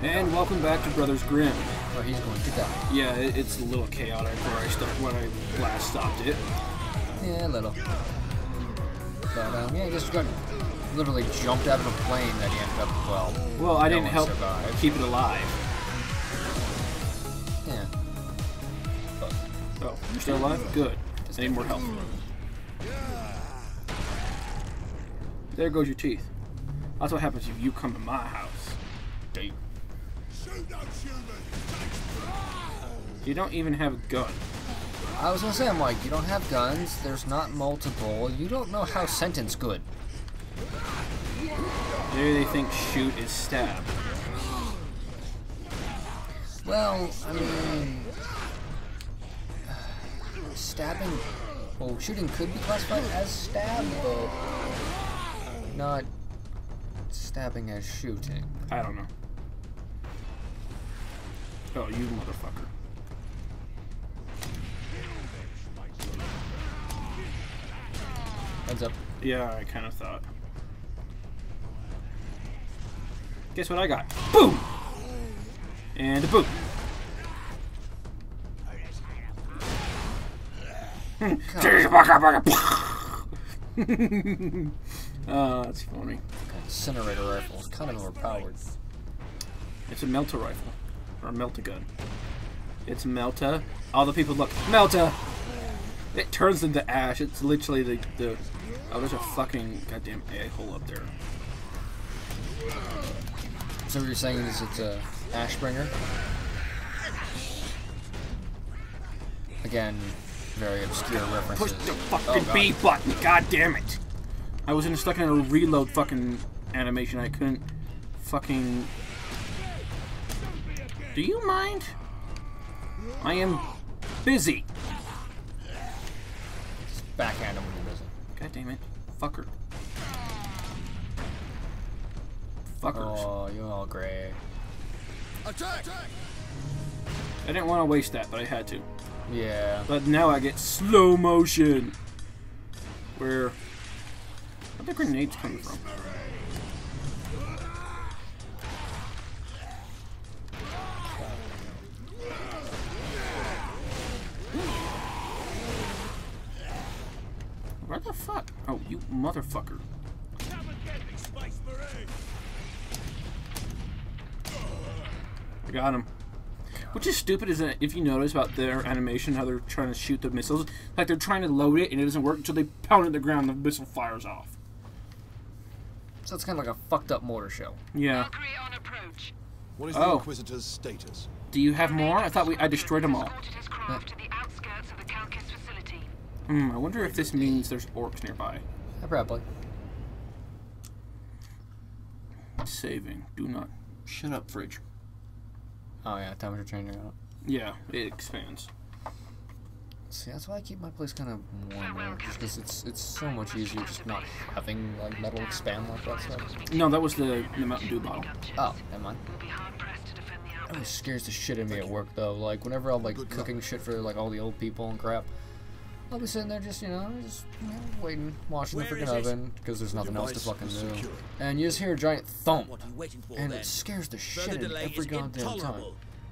And welcome back to Brothers Grimm. Oh, he's going to die. Yeah, it, it's a little chaotic where I start when I last stopped it. Yeah, a little. But um, yeah, he just got literally jumped out of a plane that he ended up well. Well, I no didn't help survived. keep it alive. Yeah. But Oh, you're still alive? Good. I need more help. There goes your teeth. That's what happens if you come to my house. Date. You don't even have a gun. I was gonna say, I'm like, you don't have guns. There's not multiple. You don't know how sentence good. Maybe they think shoot is stab. Well, I mean, stabbing. Well, shooting could be classified as stab, but not stabbing as shooting. I don't know. Oh, you motherfucker. Heads up. Yeah, I kind of thought. Guess what I got? Boom! And a boom. oh, that's funny. Incinerator rifle is kind of overpowered. It's a melta rifle. Or a melta gun. It's melta. All the people look. Melta! It turns into ash. It's literally the. the oh, there's a fucking goddamn a hole up there. So what you're saying is it's a Ashbringer? Again, very obscure references. Push the Oh, fucking God. B button. God damn it. I was in stuck in a reload fucking animation. I couldn't fucking. Do you mind? I am busy. Just backhand him when you're busy. God damn it. Fucker. Fuckers. Oh, you're all gray. Attack! I didn't want to waste that, but I had to. Yeah. But now I get slow motion. Where. Where the grenades coming from? Motherfucker. I got him. Which is stupid is that if you notice about their animation, how they're trying to shoot the missiles, like they're trying to load it and it doesn't work until they pound it to the ground and the missile fires off. So it's kind of like a fucked up mortar shell. Yeah. On approach. What is Oh. the Inquisitor's status? Do you have more? I thought we I destroyed them all. Escorted his craft to the outskirts of the Calcus facility. Hmm, I wonder if this means there's Orks nearby. Yeah, probably. Saving. Do not. Shut up, fridge. Oh yeah, temperature changing out. Yeah, it expands. See, that's why I keep my place kind of warm, just because it's it's so much easier just not having like metal expand like that stuff. No, that was the, the Mountain Dew bottle. Oh, never mind. We'll be hard pressed to defend the It always scares the shit out of me at work though. Like whenever I'm like cooking shit for like all the old people and crap, I'll be sitting there just you know just you know, waiting, watching the freaking oven because there's nothing else to fucking do, and you just hear a giant thump, What are you for and then? it scares the shit out of delay every is goddamn time.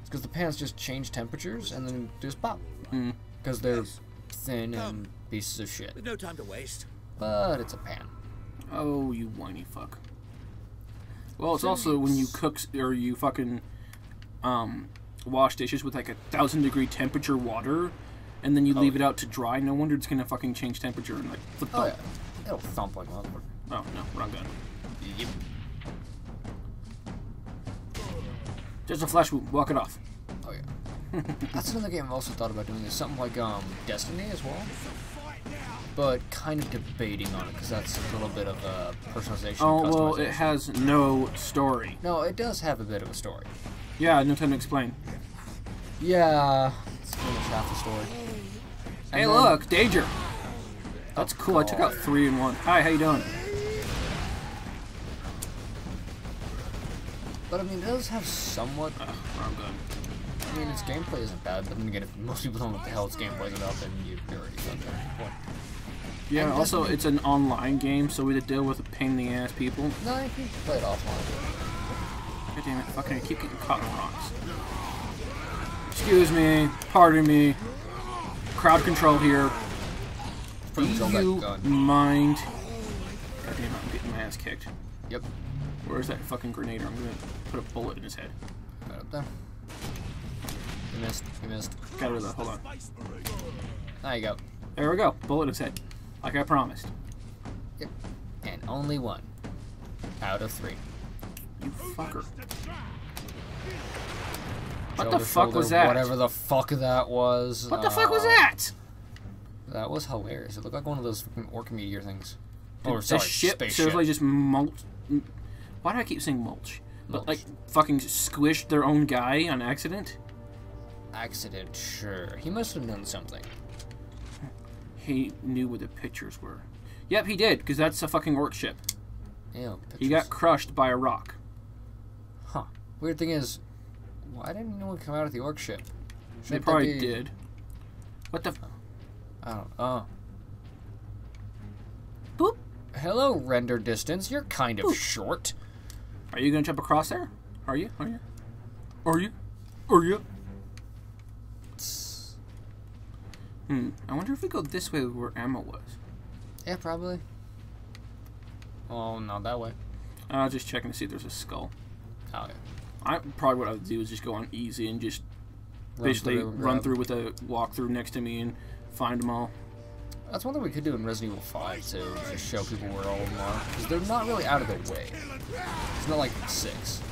It's because the pans just change temperatures and then just pop Mm. because they're Yes. thin and pieces of shit. With no time to waste. But it's a pan. Oh, you whiny fuck. Well, it's also when you cook or you fucking um wash dishes with like a thousand degree temperature water, and then you leave it out to dry. No wonder it's gonna fucking change temperature and like flip Oh up. yeah, it'll thump like motherfucker. Oh no, wrong gun. Yep. Just a flash wound. Walk it off. Oh yeah. That's another game I've also thought about doing. Is something like um Destiny as well, but kind of debating on it because that's a little bit of a personalization. Oh well, it has no story. No, it does have a bit of a story. Yeah, no time to explain. Yeah, it's pretty much half the story. Hey, then- look, Danger. That's Oh, cool. I took out three in one. Hi, how you doing? But I mean, it does have somewhat. Uh, wrong gun. I mean, its gameplay isn't bad. But then again, if most people don't know what the hell its gameplay is about, then you- you're already done there. Yeah, And also it's an online game, so we had to deal with a pain in the ass people. No, I can play it offline. God damn it. Fucking I keep getting caught in rocks. Excuse me. Pardon me. Crowd control here. Do Pretty much all that you mind? God damn it, I'm getting my ass kicked. Yep. Where's that fucking grenade? I'm gonna put a bullet in his head. Right up there. You missed. You missed. Got rid of that. Hold on. There you go. There we go. Bullet in his head. Like I promised. Yep. And only one out of three. You fucker. What the fuck was that? Whatever the fuck that was. What the fuck was Uh, that? That was hilarious. It looked like one of those fucking Ork meteor things. Did or the sorry, ship seriously just mulch. Why do I keep saying mulch? But like fucking squished their own guy on accident. Accident, sure. He must have known something. He knew where the pictures were. Yep, he did, because that's a fucking Ork ship. Ew, He got crushed by a rock. Huh. Weird thing is, why didn't anyone come out of the Ork ship? They Shouldn't probably be- did. What the? F- I don't. Oh. Boop. Hello, render distance. You're kind of Boop. short. Are you gonna jump across there? Are you? Are you? Are you? Are you? Hmm. I wonder if we go this way where Emma was. Yeah, probably. Oh, not that way. I was just checking to see if there's a skull. Oh, yeah. I probably what I would do is just go on easy and just Run basically through run grab. through with a walkthrough next to me and find them all. That's one thing we could do in Resident Evil 5 to just show people where all of them are. Because they're not really out of their way. It's not like 6.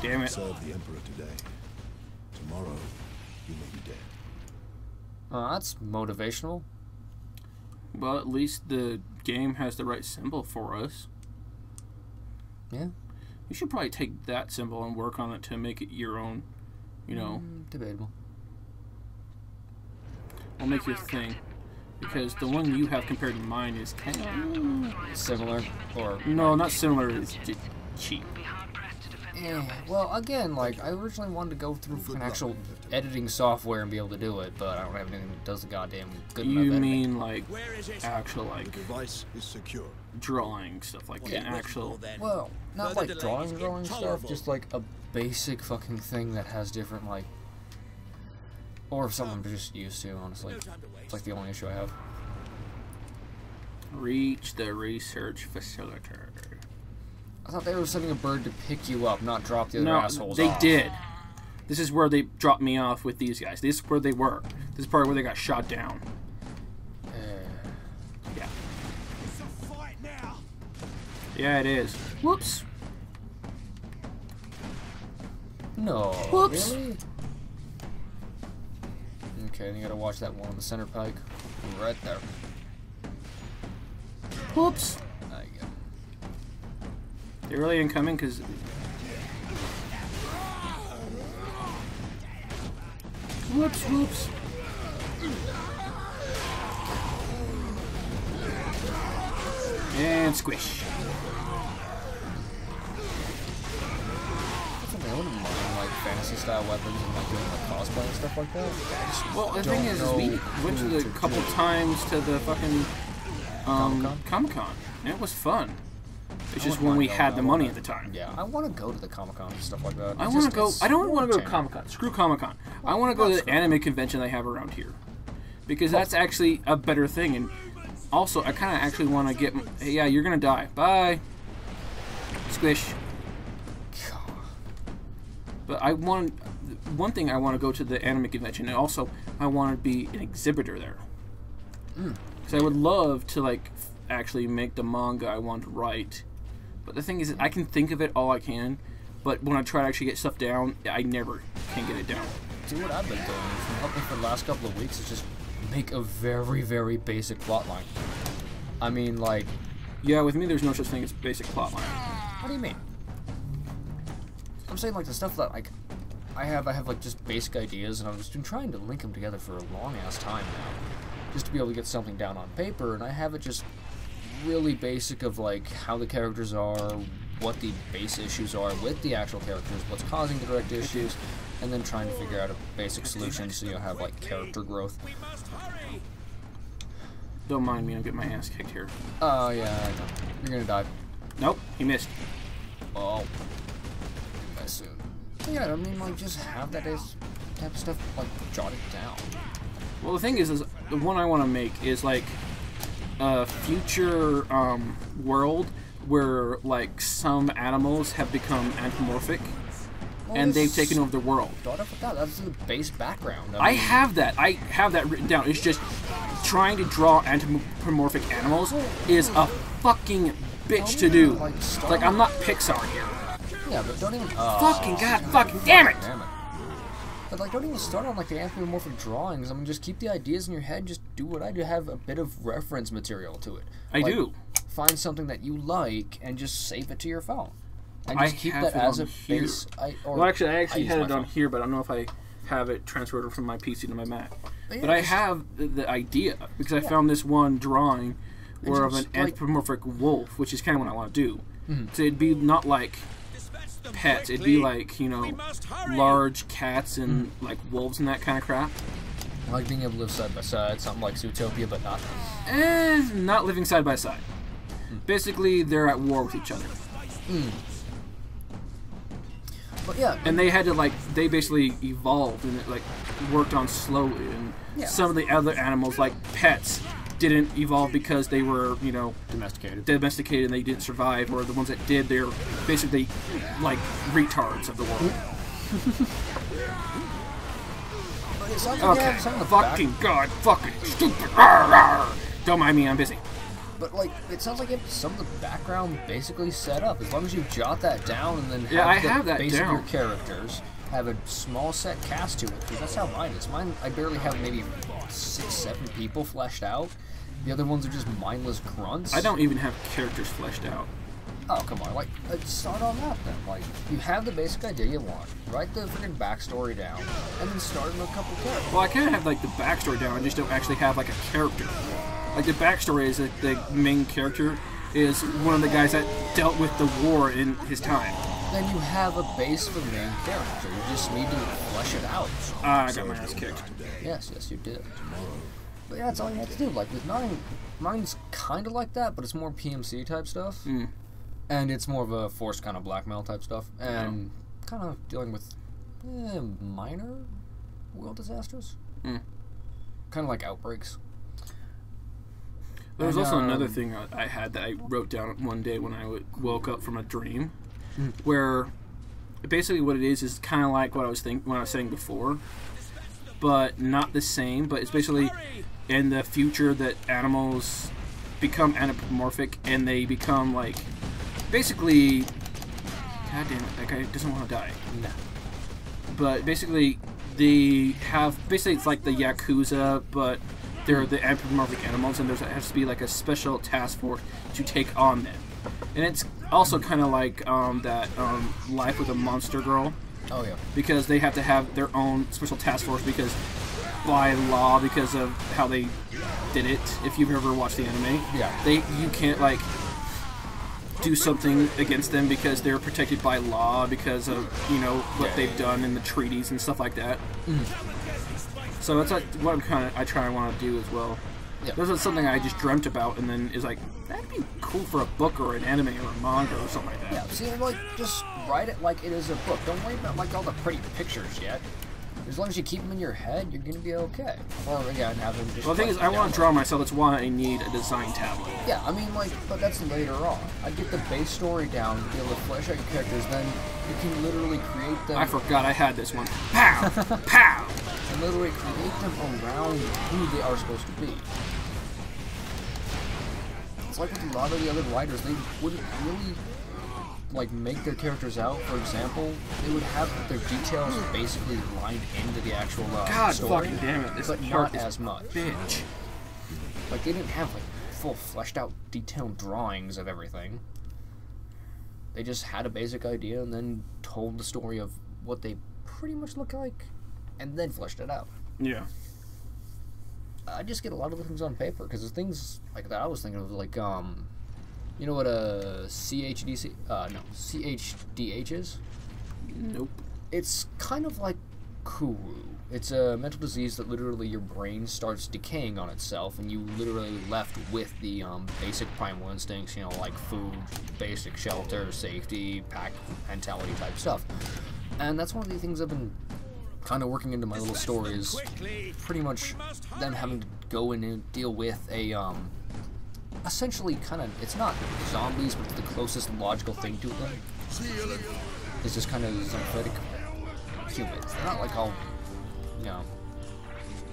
Damn it. Serve the Emperor today. Tomorrow, you may be dead. Uh, that's motivational. Well, at least the game has the right symbol for us. Yeah. You should probably take that symbol and work on it to make it your own. You know, Mm, debatable. will make your thing. Because the one you have compared to mine is kind of. Similar. Or. No, not similar. It's cheap. Yeah, well, again, like, I originally wanted to go through an actual editing software and be able to do it, but I don't have anything that does the goddamn good enough You mean like actual The like device is secure. drawing stuff like an actual. Well, not Further like drawing drawing stuff, just like a basic fucking thing that has different like or if someone just used to, honestly. No to. It's like the only issue I have. Reach the research facility. I thought they were sending a bird to pick you up, not drop the other No, assholes they off. did. This is where they dropped me off with these guys. This is where they were. This is part where they got shot down. Eh, Yeah. It's a fight now. Yeah, it is. Whoops. no. Whoops. Really? Okay, then you gotta watch that one on the center pike. Right there. Whoops. There you go. They really didn't come in because. Whoops, whoops. And squish. That's something I wouldn't mind, like fantasy style weapons and like doing like cosplay and stuff like that. Well, the thing is, is we went to the couple times to the fucking um? Comic Con, and it was fun. It's just when we had the money at the time. Yeah, I want to go to the Comic Con and stuff like that. I want to go. I don't want to go to. Comic Con. Screw Comic Con. I want to go to the anime convention they have around here, because that's actually a better thing. And also, I kind of actually want to get. Hey, yeah, you're gonna die. Bye. Squish. God. But I want. One thing I want to go to the anime convention, and also I want to be an exhibitor there. Hmm. Because I would love to like actually make the manga I want to write. But the thing is, I can think of it all I can, but when I try to actually get stuff down, I never can get it down. See what I've been doing from helping for the last couple of weeks is just make a very, very basic plot line. I mean, like, Yeah, with me, there's no such thing as basic plotline. what do you mean? I'm saying like the stuff that like I have, I have like just basic ideas, and I've just been trying to link them together for a long ass time now, just to be able to get something down on paper, and I have it just really basic of like how the characters are, what the base issues are with the actual characters, what's causing the direct issues, and then trying to figure out a basic solution so you'll have like character growth. We must hurry. Don't mind me, I'm getting my ass kicked here. Oh yeah, I know. You're gonna die. Nope, he missed. Oh. I soon. Yeah, I mean, like, just have that as type of stuff, like, jot it down. Well, the thing is, is the one I want to make is like a future um, world where like some animals have become anthropomorphic Well, and they've taken over the world. Start off with that. That's the base background. I mean, have that. I have that written down. It's just trying to draw anthropomorphic animals is a fucking bitch to do. Like, Like I'm not Pixar here. Yeah, but don't even. Uh, Fucking god, fucking damn it! Damn it. But like, don't even start on like the anthropomorphic drawings. I mean, just keep the ideas in your head. Just do what I do. Have a bit of reference material to it. I Like, do. Find something that you like and just save it to your phone. And I just keep have that as a here. base. I, or Well, actually, I actually use had it on phone. here, but I don't know if I have it transferred from my PC to my Mac. But yeah, But I have the, the idea because I found this one drawing where of an like- anthropomorphic wolf, which is kind of what I want to do. Mm-hmm. So it'd be not like pets; it'd be like you know We must hurry. large cats and like wolves and that kind of crap. I like being able to live side by side, something like Zootopia, but not. Eh, not living side by side. Hmm. Basically, they're at war with each other, But yeah, and they had to like they basically evolved and it, like worked on slowly. And Yeah. some of the other animals, like pets, didn't evolve because they were you know domesticated. domesticated and they didn't survive, or the ones that did, they're basically like retards of the world. But it sounds like you Okay, have some back- fucking god, fucking stupid. Rawr, rawr. Don't mind me, I'm busy. But like, it sounds like you some of the background basically set up. As long as you jot that down and then have Yeah, I the have that base of your characters, have a small set cast to it. Because that's how mine is. Mine, I barely have maybe six, seven people fleshed out. The other ones are just mindless grunts. I don't even have characters fleshed out. Oh come on! Like, uh, start on that then. Like, you have the basic idea you want. Write the freaking backstory down, and then start in a couple characters. Well, I kind of have like the backstory down. I just don't actually have like a character. Like the backstory is that the main character is one of the guys that dealt with the war in his time. Then you have a base for the main character. You just need to flesh it out. Ah, I got my ass kicked. Yes, yes, you did. But yeah, that's all you have to do. Like with mine, mine's kind of like that, but it's more PMC type stuff, Mm. and it's more of a forced kind of blackmail type stuff, and kind of dealing with eh, minor world disasters, Mm. kind of like outbreaks. There was And, also another um, thing I I had that I wrote down one day when I woke up from a dream, Hmm. where basically what it is is kind of like what I was think what I was saying before, but not the same. But it's basically in the future that animals become anthropomorphic and they become like basically. God damn it! That guy doesn't want to die. Nah. But basically, they have basically it's like the yakuza, but they're the anthropomorphic animals, and there has to be like a special task force to take on them. And it's also kind of like um, that um, Life with a Monster Girl, Oh yeah. because they have to have their own special task force because by law, because of how they did it. If you've ever watched the anime, Yeah. they you can't like do something against them because they're protected by law because of you know what Yeah. they've done in the treaties and stuff like that. So that's like what I'm kind of I try and want to do as well. Yeah. This was something I just dreamt about and then is like that'd be cool for a book or an anime or a manga or something like that. Yeah, see, like, just write it like it is a book. Don't worry about, like, all the pretty pictures yet. As long as you keep them in your head, you're gonna be okay. Or, again, have them just... Well, the thing is, I want to draw myself. That's why I need a design tablet. Yeah, I mean, like, but that's later on. I get the base story down be able to flesh out your characters, then you can literally create them... I forgot I had this one. Pow! Pow! and literally create them around who they are supposed to be. It's like with a lot of the other writers, they wouldn't really like make their characters out. For example, they would have their details basically lined into the actual uh, God story, fucking damn it! This but not is as much. bitch. Like they didn't have like full fleshed out detailed drawings of everything. They just had a basic idea and then told the story of what they pretty much look like, and then fleshed it out. Yeah. I just get a lot of the things on paper because the things like that I was thinking of like um, you know what a CHDC uh no CHDH is? Nope. It's kind of like Kuru, It's a mental disease that literally your brain starts decaying on itself, and you literally left with the um, basic primal instincts, you know, like food, basic shelter, safety, pack mentality type stuff. And that's one of the things I've been kind of working into my little stories. Pretty much them having to go in and deal with a um, essentially kind of it's not zombies, but the closest logical thing to them. It's just kind of zombific humans. They're not like all, you know,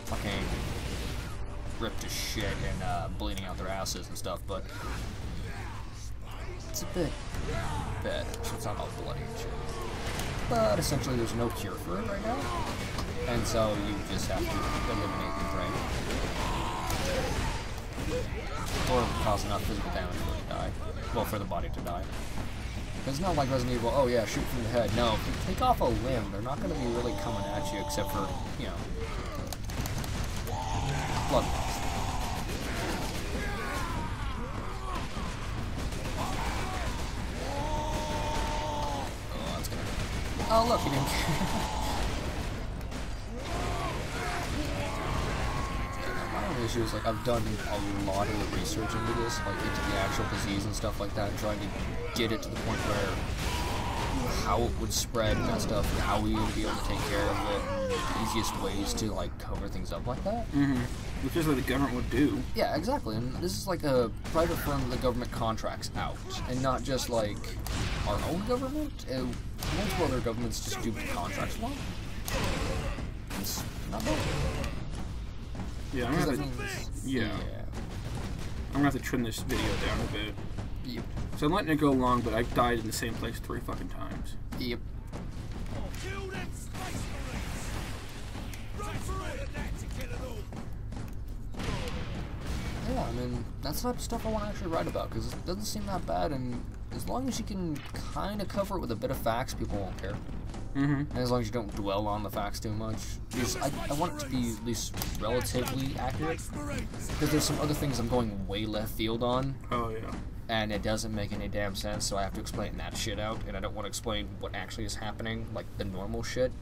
fucking ripped to shit and uh, bleeding out their asses and stuff, but it's a bit bad. It's not all bloody and shit. But essentially, there's no cure for it right now, and so you just have to eliminate the brain, or cause enough physical damage for it to die. Well, for the body to die. It's not like Resident Evil, oh yeah, shoot from the head. No, if you take off a limb, they're not going to be really coming at you except for, you know, blood Oh, look, he didn't... My only issue is, like, I've done a lot of research into this, like, into the actual disease and stuff like that, and trying to get it to the point where how it would spread and that stuff, and how we would be able to take care of it, and easiest ways to, like, cover things up like that. Mm-hmm. Which is what the government would do. Yeah, exactly. And this is like a private firm that the government contracts out, and not just like our own government. Multiple other governments just do contracts for. It's not bad. Yeah, I'm gonna have to, means- yeah. I'm gonna have to trim this video down a bit. Yep. So I'm letting it go long, but I've died in the same place three fucking times. Yep. Kill them space marines! Right for it! That to kill it all! Yeah, I mean, that's the type of stuff I want to actually write about because it doesn't seem that bad, and as long as you can kind of cover it with a bit of facts, people won't care. Mm-hmm. And as long as you don't dwell on the facts too much, because I, I want it to be at least relatively accurate. Because there's some other things I'm going way left field on, Oh yeah. and it doesn't make any damn sense, so I have to explain that shit out, and I don't want to explain what actually is happening, like the normal shit.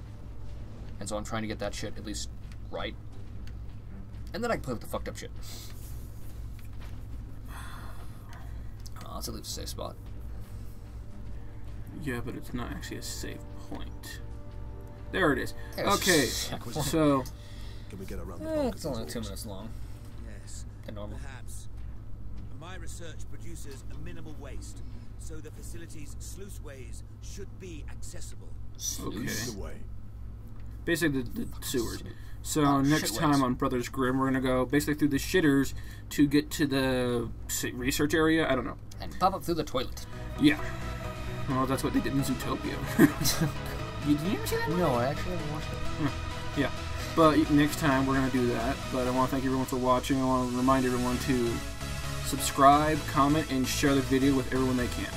And so I'm trying to get that shit at least right. And then I can play with the fucked up shit. Oh, that's at least a safe spot. Yeah, but it's not actually a safe point. There it is. There's Okay, so Can we get around the Eh, it's only two minutes long. Yes, The normal. perhaps. My research produces a minimal waste, so the facility's sluiceways should be accessible. Okay. Lead basically the, the sewers. So Oh, next shitways. time on Brothers Grimm, we're gonna go basically through the shitters to get to the research area. I don't know. And pop up through the toilet. Yeah. Well, that's what they did in Zootopia. you, did you ever see that? No, I actually haven't watched it. Hmm. Yeah. But next time we're gonna do that. But I want to thank everyone for watching. I want to remind everyone to subscribe, comment, and share the video with everyone they can.